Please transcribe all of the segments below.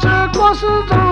ah 是做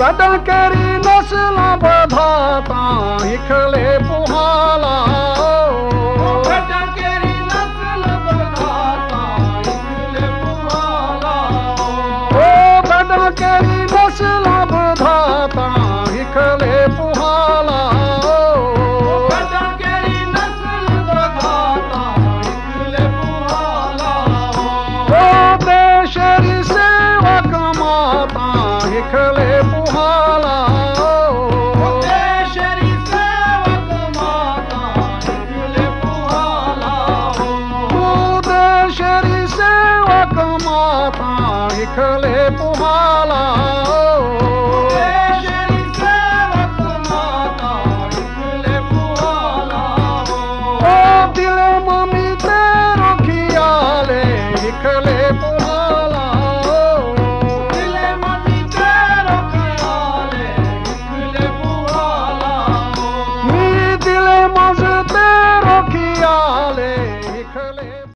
कटल करे नस ना শিখলে তোমার